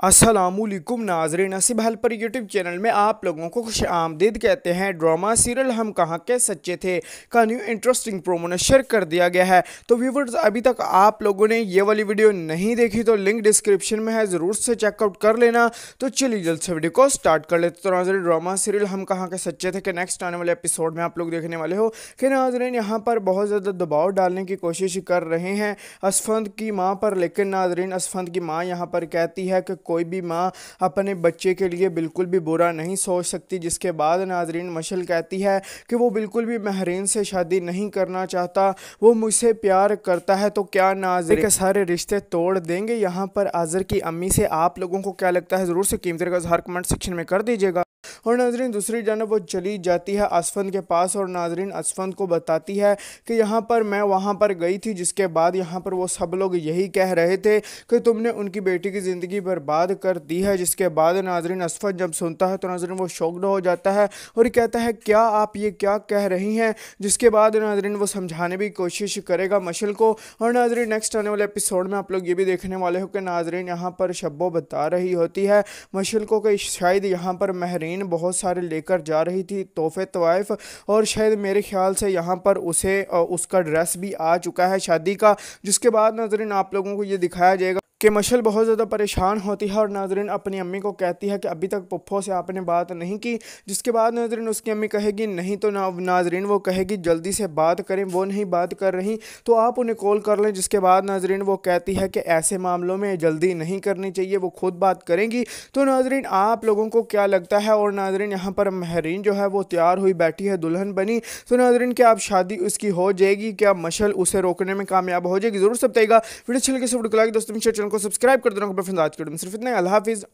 असलकुम नाजरीन नसीब हल पर यूट्यूब चैनल में आप लोगों को खुश आमदीद कहते हैं, ड्रामा सीरियल हम कहाँ के सच्चे थे, का न्यू इंटरेस्टिंग प्रोमो नशर कर दिया गया है। तो व्यूवर्स अभी तक आप लोगों ने ये वाली वीडियो नहीं देखी तो लिंक डिस्क्रिप्शन में है, ज़रूर से चेकआउट कर लेना। तो चलिए जल्द से वीडियो को स्टार्ट कर लेते तो नाजरीन, ड्रामा सीरियल हम कहाँ के सच्चे थे, कि नेक्स्ट आने वाले एपिसोड में आप लोग देखने वाले हो, कि नाजरीन, यहाँ पर बहुत ज़्यादा दबाव डालने की कोशिश कर रहे हैं। असफंद की माँ पर, लेकिन नाजरीन, असफंद की माँ यहाँ पर कहती है कि कोई भी माँ अपने बच्चे के लिए बिल्कुल भी बुरा नहीं सोच सकती, जिसके बाद नाजरीन मशल कहती है कि वो बिल्कुल भी महरीन से शादी नहीं करना चाहता, वो मुझसे प्यार करता है तो क्या नाजरीन के सारे रिश्ते तोड़ देंगे? यहाँ पर आज़र की अम्मी से आप लोगों को क्या लगता है? ज़रूर से कीमती का हर कमेंट सेक्शन में कर दीजिएगा। और नाजरीन, दूसरी जानब वो चली जाती है असफंद के पास और नाजरीन असफंद को बताती है कि यहाँ पर मैं वहाँ पर गई थी, जिसके बाद यहाँ पर वो सब लोग यही कह रहे थे कि तुमने उनकी बेटी की ज़िंदगी बर्बाद कर दी है। जिसके बाद नाजरीन असफंद जब सुनता है तो नाजरीन वो शौकड हो जाता है और कहता है, क्या आप ये क्या कह रही हैं? जिसके बाद नाजरीन वो समझाने की कोशिश करेगा मशल को। और नाजरीन नेक्स्ट आने वाले एपिसोड में आप लोग ये भी देखने वाले हो कि नाजरीन यहाँ पर शब्बो बता रही होती है। मशल को कि शायद यहाँ पर महरीन बहुत सारे लेकर जा रही थी, तोहफे तवाइफ। और शायद मेरे ख्याल से यहाँ पर उसे उसका ड्रेस भी आ चुका है शादी का, जिसके बाद नजरिन आप लोगों को ये दिखाया जाएगा। कि मशल बहुत ज़्यादा परेशान होती है और नाजरीन अपनी अम्मी को कहती है कि अभी तक पप्पो से आपने बात नहीं की, जिसके बाद नाजरीन उसकी अम्मी कहेगी, नहीं तो ना, नाजरीन वो कहेगी, जल्दी से बात करें, वो नहीं बात कर रही तो आप उन्हें कॉल कर लें। जिसके बाद नाजरीन वो कहती है कि ऐसे मामलों में जल्दी नहीं करनी चाहिए, वो खुद बात करेंगी। तो नाजरीन आप लोगों को क्या लगता है? और नाजरीन यहाँ पर महरीन जो है वो तैयार हुई बैठी है, दुल्हन बनी। तो नाजरीन, क्या आप शादी उसकी हो जाएगी? क्या मशल उसे रोकने में कामयाब हो जाएगी? ज़रूर सब बताएगा वीडियो चल के सब दोस्तों चैनल को सब्सक्राइब कर देना आज के वीडियो में सिर्फ़ इतना अल्लाह हाफिज़।